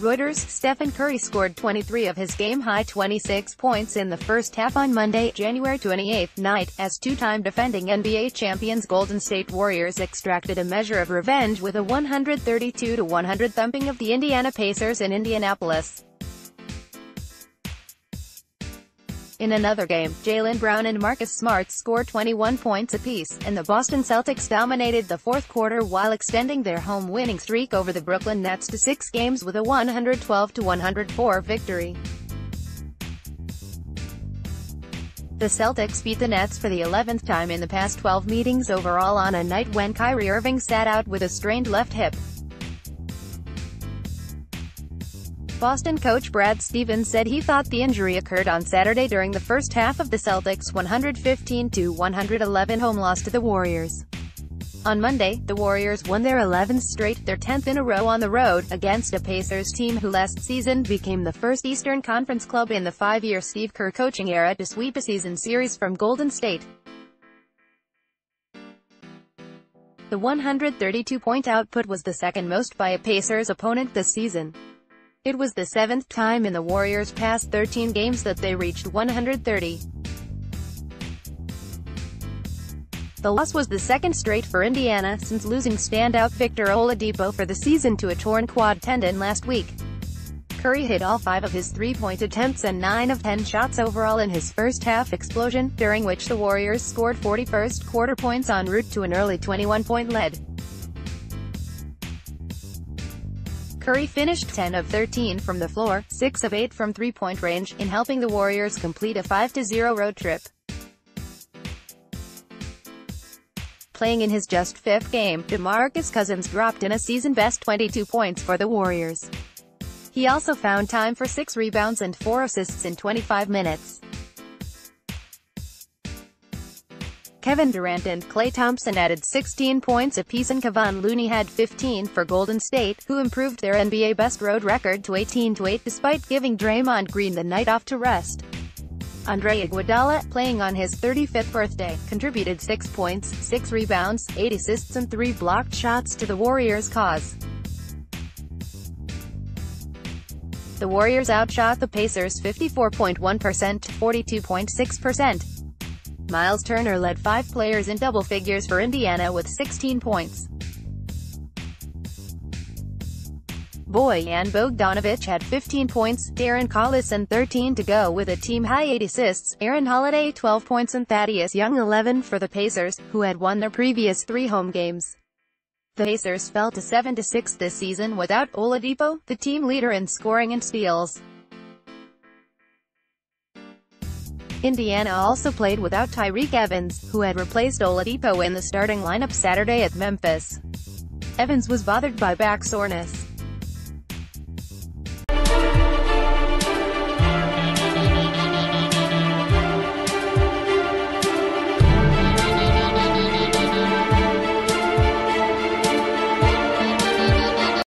Reuters, Stephen Curry scored 23 of his game-high 26 points in the first half on Monday, January 28 night, as two-time defending NBA champions Golden State Warriors extracted a measure of revenge with a 132-100 thumping of the Indiana Pacers in Indianapolis. In another game, Jaylen Brown and Marcus Smart scored 21 points apiece, and the Boston Celtics dominated the fourth quarter while extending their home winning streak over the Brooklyn Nets to six games with a 112-104 victory. The Celtics beat the Nets for the 11th time in the past 12 meetings overall on a night when Kyrie Irving sat out with a strained left hip. Boston coach Brad Stevens said he thought the injury occurred on Saturday during the first half of the Celtics' 115-111 home loss to the Warriors. On Monday, the Warriors won their 11th straight, their 10th in a row on the road, against a Pacers team who last season became the first Eastern Conference club in the five-year Steve Kerr coaching era to sweep a season series from Golden State. The 132-point output was the second most by a Pacers opponent this season. It was the seventh time in the Warriors' past 13 games that they reached 130. The loss was the second straight for Indiana since losing standout Victor Oladipo for the season to a torn quad tendon last week. Curry hit all five of his three-point attempts and nine of ten shots overall in his first half explosion, during which the Warriors scored 41st quarter points en route to an early 21-point lead. Curry finished 10 of 13 from the floor, 6 of 8 from three-point range, in helping the Warriors complete a 5-0 road trip. Playing in his just fifth game, DeMarcus Cousins dropped in a season-best 22 points for the Warriors. He also found time for 6 rebounds and 4 assists in 25 minutes. Kevin Durant and Klay Thompson added 16 points apiece and Kevon Looney had 15 for Golden State, who improved their NBA best road record to 18-8 despite giving Draymond Green the night off to rest. Andre Iguodala, playing on his 35th birthday, contributed 6 points, 6 rebounds, 8 assists and 3 blocked shots to the Warriors' cause. The Warriors outshot the Pacers 54.1% to 42.6%. Miles Turner led five players in double figures for Indiana with 16 points. Bojan Bogdanovich had 15 points, Darren Collison 13 to go with a team-high 8 assists, Aaron Holiday 12 points and Thaddeus Young 11 for the Pacers, who had won their previous three home games. The Pacers fell to 7-6 this season without Oladipo, the team leader in scoring and steals. Indiana also played without Tyreke Evans, who had replaced Oladipo in the starting lineup Saturday at Memphis. Evans was bothered by back soreness.